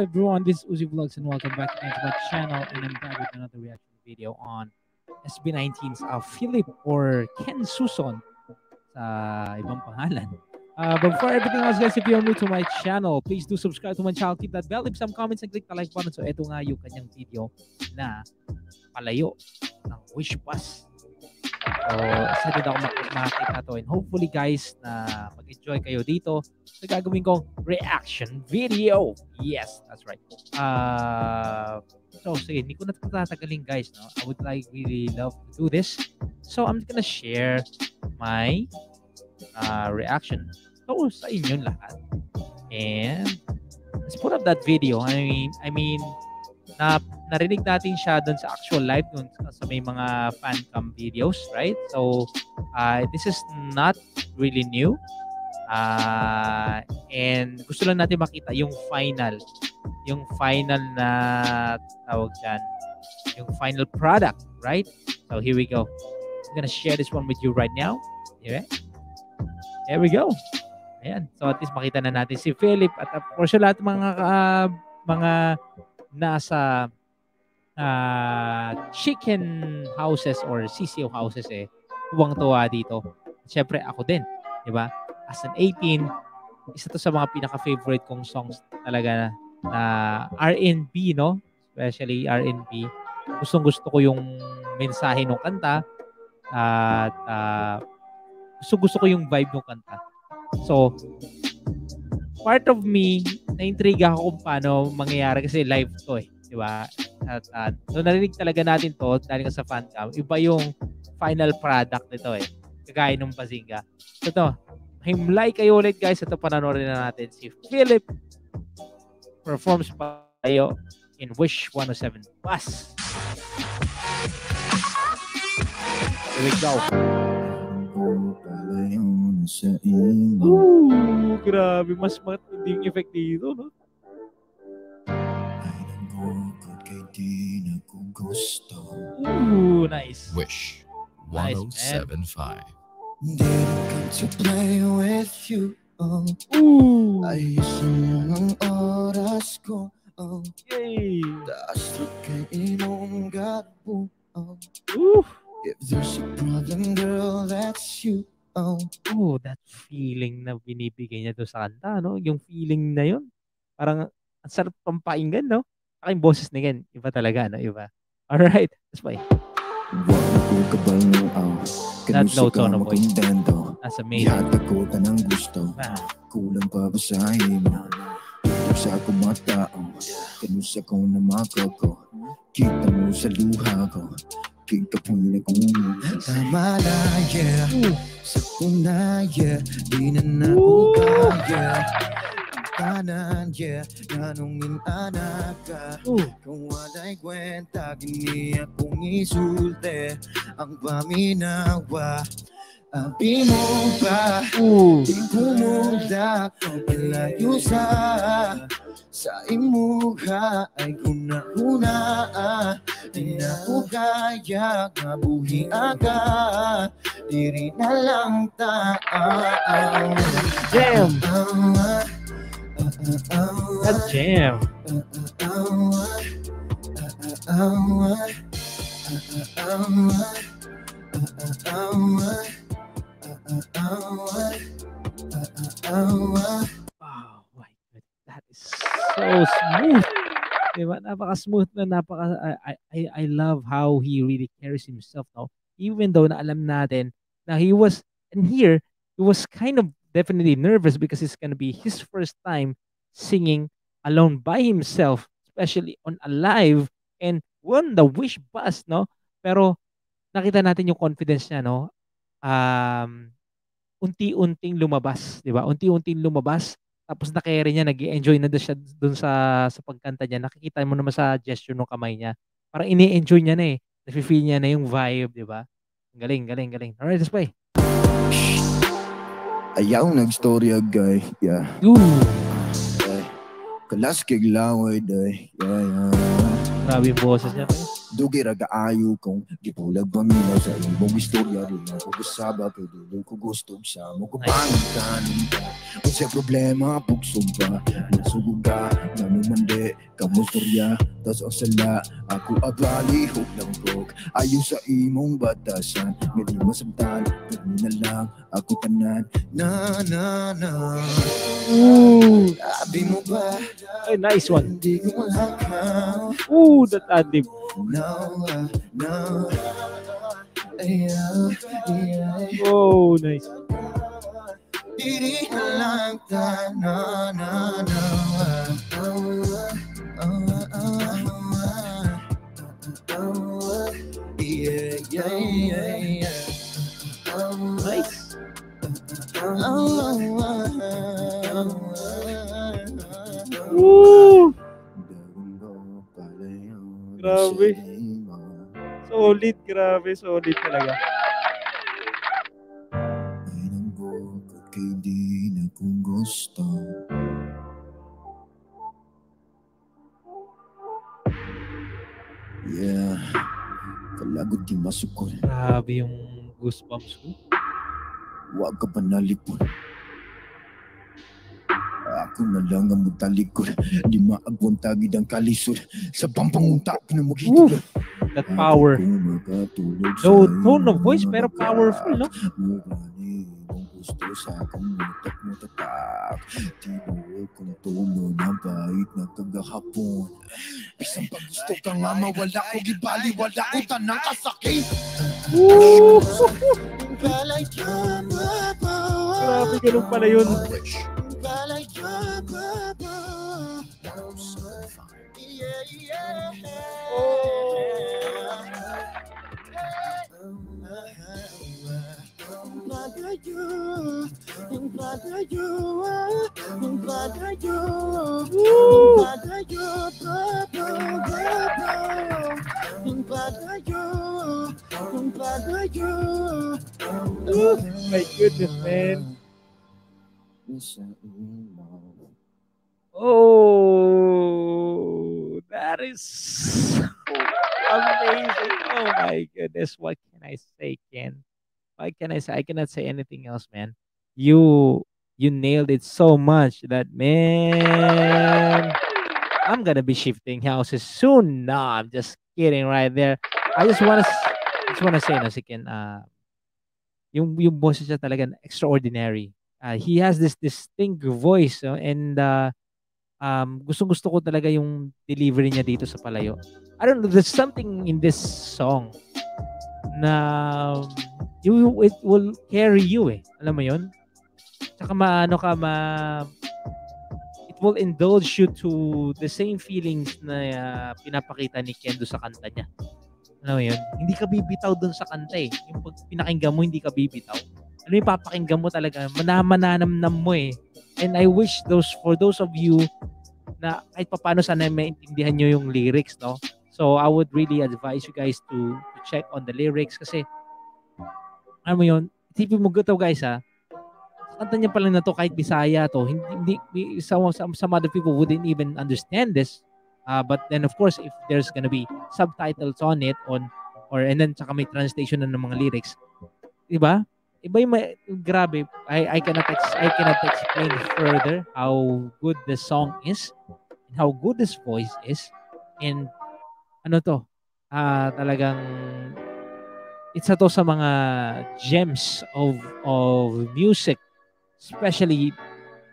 everyone, this is Uzi Vlogs and welcome back to my channel and I'm back with another reaction video on SB19's uh, Philip or Ken Suson sa ibang pangalan. Uh, before everything else guys, if you're new to my channel, please do subscribe to my channel, keep that bell, leave some comments and click the like button. So ito nga yung kanyang video na palayo ng Wish Bus So, excited ako mak- to. And hopefully guys, na mag-enjoy kayo dito sa gagawin kong reaction video. Yes, that's right. Uh, so, sige, hindi ko na tatagalin guys. No? I would like really love to do this. So, I'm gonna share my uh, reaction so, sa inyong lahat. And, let's put up that video. I mean, I mean, na narinig natin siya doon sa actual live doon sa may mga fan cam videos, right? So, uh, this is not really new. Uh, and gusto lang natin makita yung final. Yung final na tawag dyan. Yung final product, right? So, here we go. I'm gonna share this one with you right now. Yeah. There we go. Ayan. So, at least makita na natin si Philip at of course, lahat mga uh, mga nasa uh, chicken houses or CCO houses eh, tuwang-tuwa dito. Siyempre ako din, 'di ba? As an 18, isa to sa mga pinaka-favorite kong songs talaga na R&B, no? Especially R&B. Gustong gusto ko yung mensahe ng kanta at uh, gusto gusto ko yung vibe ng kanta. So, part of me, na-intriga ako kung paano mangyayari kasi live to eh. Di ba? At, at so narinig talaga natin to dahil sa fan cam. Iba yung final product nito eh. Kagaya ng Bazinga. So ito, himlay kayo ulit guys. Ito pananorin na natin si Philip performs pa tayo in Wish 107 Bus. Here we go. Ooh, grabe. Mas matindi yung effect dito, no? Ooh, nice. Wish Nice, 1075. Didn't come to play with you. Oh, Ooh, ayusin mo ng oras ko. Oh, yay. taas na kay inong gabo. Oh, Ooh, if there's a problem, girl, that's you. Oh, oh, that feeling na binibigay niya doon sa kanta, no? Yung feeling na yun. Parang ang sarap pampainggan, no? Aking boses na yan. Iba talaga, no? Iba. Alright. Ng aw. That low tone of voice. That's amazing. Yata ko ka ng gusto. Ah, Kulang pa ba sa mo? Ito sa ako matao. Kanusa ko na makoko. Kita mo sa luha ko. Kita po nila kung Tama na, yeah. Sa kuna, yeah. Di na na kaya. Kanan, yeah. Nanong anak ka. Ooh. Kung wala'y kwenta, gini akong isulte Ang paminawa Abi mo ba? Di pumunta kung palayo sa Sa imuha ay kuna-kuna Di na ko kaya nga buhi aga Diri na lang taan Jam. That jam. Oh my God. That is so smooth. Diba? Napaka-smooth na napaka I, I I love how he really carries himself now. Even though na alam natin na he was and here he was kind of definitely nervous because it's gonna be his first time singing alone by himself, especially on a live and won the Wish Bus, no? Pero nakita natin yung confidence niya, no? Um, unti-unting lumabas, di ba? Unti-unting lumabas. Tapos na-carry niya, nag enjoy na siya doon sa, sa pagkanta niya. Nakikita mo naman sa gesture ng kamay niya. Parang ini-enjoy niya na eh. Nafe-feel niya na yung vibe, di ba? Galing, galing, galing. Alright, let's play. Ayaw nagstorya guy, yeah Ooh, Kalas kay laway day, yeah, yeah. Grabe yung boses niya. Dugi raga ayo kong gipulag paminaw sa imong istorya rin ako kasaba kay dili ko gusto sa mo ko pangitanin ka kung sa problema pugsog pa nasugod ka nanumande kamo storya tas ang sala ako agali hug lang brok ayo sa imong batasan ngali masabtan Gani na lang ako tanan na na na Ooh, Sabi mo ba ay, nice one. hindi ko malakaw Ooh, that adlib. No, uh, no. Yeah, yeah. Oh, nice. Hindi na lang ta, no, no, no. uh, Yeah, yeah, yeah. Nice. Woo! Grabe. Solid, grabe, solid talaga. Inambog at kay di na kung gusto Kalagod di masukol. Grabe yung goosebumps ko. Huwag ka pa nalipon. Ako na lang ang mutalikod Di maagwang tagid ang kalisod Sa pampangunta na magiging That power. No tone of voice, pero powerful, no? Gusto sa kamutak mo tatak Di mo kung tono ng bait na kagahapon Isang pag gusto ka nga mawala ko gibali Wala ko tanang kasakit Woo! Grabe, ganun pala yun. Balay ka Yeah, yeah. Woo! Oh my goodness, man. Oh, that is so amazing. Oh my goodness. What can I say, Ken? What can I say? I cannot say anything else, man. You you nailed it so much that man I'm gonna be shifting houses soon. No, I'm just kidding right there. I just wanna s- just wanna say na si Ken, uh, yung yung boses niya talaga extraordinary. Uh, he has this distinct voice no? and uh, um, gustong gusto ko talaga yung delivery niya dito sa Palayo. I don't know, there's something in this song na you it will carry you eh. Alam mo 'yon? Tsaka maano ka ma it will indulge you to the same feelings na uh, pinapakita ni Kendo sa kanta niya. Ano yun? Hindi ka bibitaw dun sa kanta eh. Yung pag pinakinggan mo, hindi ka bibitaw. Ano yung papakinggan mo talaga? Manamananamnam mo eh. And I wish those, for those of you na kahit paano sana maintindihan nyo yung lyrics, no? So, I would really advise you guys to, to check on the lyrics kasi, ano mo yun, isipin mo to guys ha, kanta niya pa lang na to kahit Bisaya to, hindi, hindi some, some, some other people wouldn't even understand this. Uh, but then of course, if there's gonna be subtitles on it, on, or, and then tsaka may translation na ng mga lyrics, di ba? Iba yung may, grabe, I, I cannot ex- I cannot explain further how good the song is and how good this voice is and ano to ah talagang isa to sa mga gems of of music especially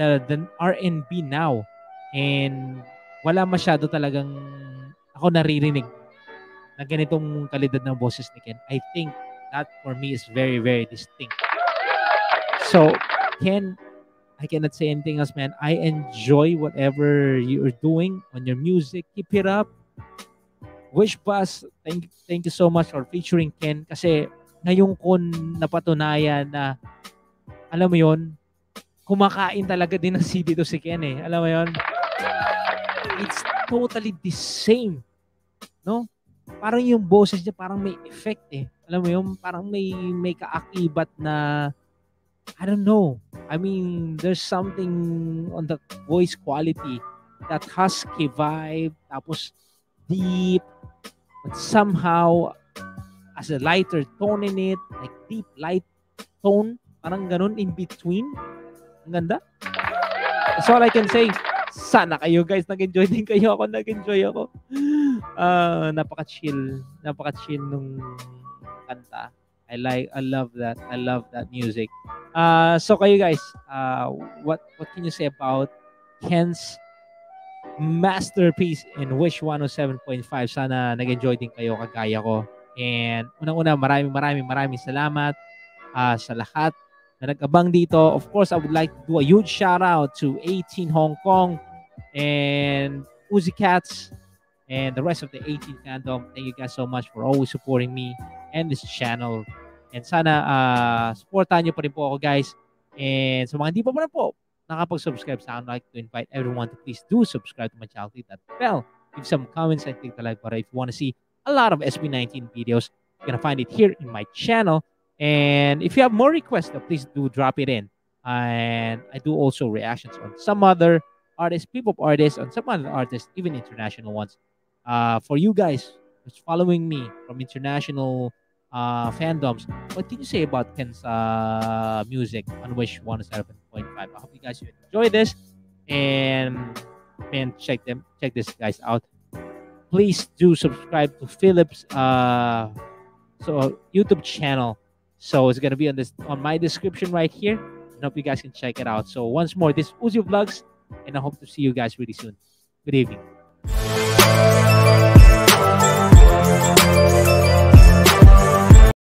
the, the R&B now and wala masyado talagang ako naririnig na ganitong kalidad ng boses ni Ken. I think that for me is very very distinct. So, Ken, I cannot say anything else, man. I enjoy whatever you're doing on your music. Keep it up. Wish Bus, thank, thank you so much for featuring Ken kasi ngayon ko napatunayan na alam mo yon kumakain talaga din ng CD to si Ken eh. Alam mo yon It's totally the same. No? Parang yung boses niya parang may effect eh. Alam mo yun, parang may may kaakibat na I don't know. I mean, there's something on the voice quality that husky vibe, tapos deep, but somehow as a lighter tone in it, like deep light tone, parang ganun in between. Ang ganda. That's all I can say. Sana kayo guys nag-enjoy din kayo ako, nag-enjoy ako. Uh, napaka-chill, napaka-chill nung kanta. I like I love that. I love that music. Uh so kayo guys, uh what what can you say about Ken's masterpiece in Wish 107.5. Sana nag-enjoy din kayo kagaya ko. And unang-una, maraming maraming maraming salamat uh, sa lahat na nag-abang dito. Of course, I would like to do a huge shout out to 18 Hong Kong and Uzi Cats and the rest of the 18 fandom. Thank you guys so much for always supporting me and this channel. And sana uh, supportahan nyo pa rin po ako guys. And sa mga hindi pa pa po nakapag-subscribe sa akin, I'd like to invite everyone to please do subscribe to my channel. Click that bell. Give some comments and click the like button if you want to see a lot of SB19 videos. You're going to find it here in my channel. And if you have more requests, please do drop it in. And I do also reactions on some other artists, people artists, on some other artists, even international ones. Uh, for you guys who's following me from international uh, fandoms, what can you say about Ken's uh, music on Wish 107.5? I hope you guys enjoy this and and check them check this guys out. Please do subscribe to Philip's uh, so YouTube channel so it's gonna be on this on my description right here. I hope you guys can check it out. So once more, this Uzi Vlogs, and I hope to see you guys really soon. Good evening.